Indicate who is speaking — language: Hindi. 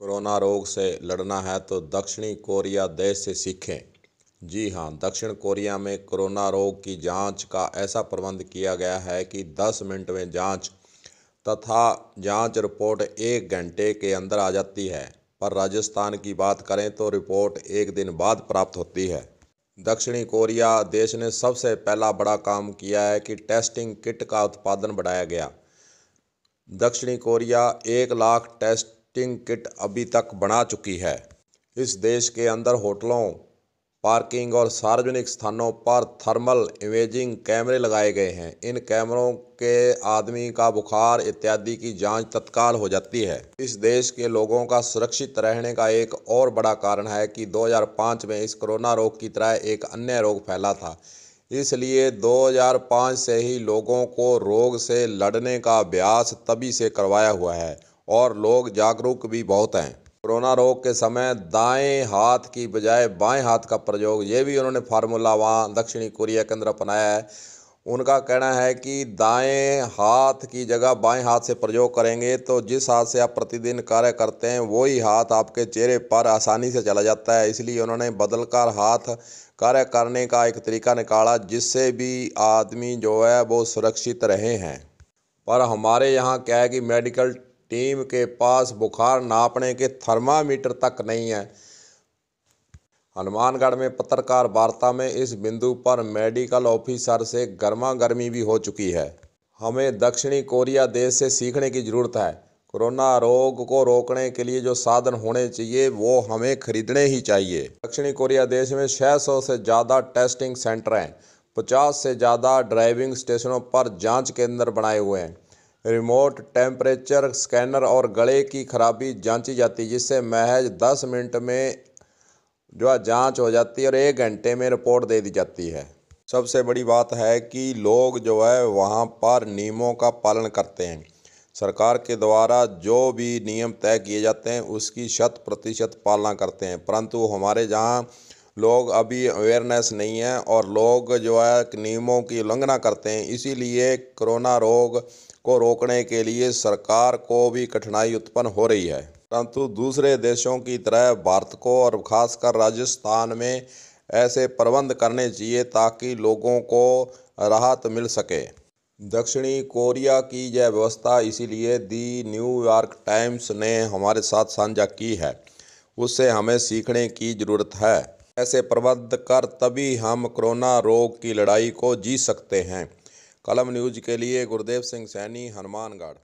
Speaker 1: कोरोना रोग से लड़ना है तो दक्षिणी कोरिया देश से सीखें। जी हाँ दक्षिण कोरिया में कोरोना रोग की जाँच का ऐसा प्रबंध किया गया है कि 10 मिनट में जाँच तथा जाँच रिपोर्ट एक घंटे के अंदर आ जाती है। पर राजस्थान की बात करें तो रिपोर्ट एक दिन बाद प्राप्त होती है। दक्षिणी कोरिया देश ने सबसे पहला बड़ा काम किया है कि टेस्टिंग किट का उत्पादन बढ़ाया गया। दक्षिणी कोरिया एक लाख टेस्टिंग किट अभी तक बना चुकी है। इस देश के अंदर होटलों, पार्किंग और सार्वजनिक स्थानों पर थर्मल इमेजिंग कैमरे लगाए गए हैं। इन कैमरों के आदमी का बुखार इत्यादि की जाँच तत्काल हो जाती है। इस देश के लोगों का सुरक्षित रहने का एक और बड़ा कारण है कि 2005 में इस कोरोना रोग की तरह एक अन्य रोग फैला था। इसलिए 2005 से ही लोगों को रोग से लड़ने का अभ्यास तभी से करवाया हुआ है। और लोग जागरूक भी बहुत हैं। कोरोना रोग के समय दाएँ हाथ की बजाय बाएँ हाथ का प्रयोग, ये भी उन्होंने फार्मूला वहाँ दक्षिणी कोरिया के अंदर अपनाया है। उनका कहना है कि दाएँ हाथ की जगह बाएँ हाथ से प्रयोग करेंगे तो जिस हाथ से आप प्रतिदिन कार्य करते हैं, वही हाथ आपके चेहरे पर आसानी से चला जाता है। इसलिए उन्होंने बदलकर हाथ कार्य करने का एक तरीका निकाला जिससे भी आदमी जो है वो सुरक्षित रहे हैं। पर हमारे यहाँ क्या है कि मेडिकल टीम के पास बुखार नापने के थर्मामीटर तक नहीं है। हनुमानगढ़ में पत्रकार वार्ता में इस बिंदु पर मेडिकल ऑफिसर से गर्मा गर्मी भी हो चुकी है। हमें दक्षिणी कोरिया देश से सीखने की ज़रूरत है। कोरोना रोग को रोकने के लिए जो साधन होने चाहिए, वो हमें खरीदने ही चाहिए। दक्षिणी कोरिया देश में 600 से ज़्यादा टेस्टिंग सेंटर हैं। 50 से ज़्यादा ड्राइविंग स्टेशनों पर जाँच केंद्र बनाए हुए हैं। रिमोट टेम्परेचर स्कैनर और गले की खराबी जांची जाती है जिससे महज दस मिनट में जो है जाँच हो जाती है और एक घंटे में रिपोर्ट दे दी जाती है। सबसे बड़ी बात है कि लोग जो है वहाँ पर नियमों का पालन करते हैं। सरकार के द्वारा जो भी नियम तय किए जाते हैं, उसकी शत प्रतिशत पालना करते हैं। परंतु हमारे जहाँ लोग अभी अवेयरनेस नहीं है और लोग जो है नियमों की उल्लंघना करते हैं, इसीलिए कोरोना रोग को रोकने के लिए सरकार को भी कठिनाई उत्पन्न हो रही है। परंतु दूसरे देशों की तरह भारत को और ख़ासकर राजस्थान में ऐसे प्रबंध करने चाहिए ताकि लोगों को राहत मिल सके। दक्षिणी कोरिया की यह व्यवस्था इसीलिए दी न्यूयॉर्क टाइम्स ने हमारे साथ साझा की है। उससे हमें सीखने की ज़रूरत है। ऐसे प्रबंध कर तभी हम कोरोना रोग की लड़ाई को जीत सकते हैं। कलम न्यूज़ के लिए गुरदेव सिंह सैनी हनुमानगढ़।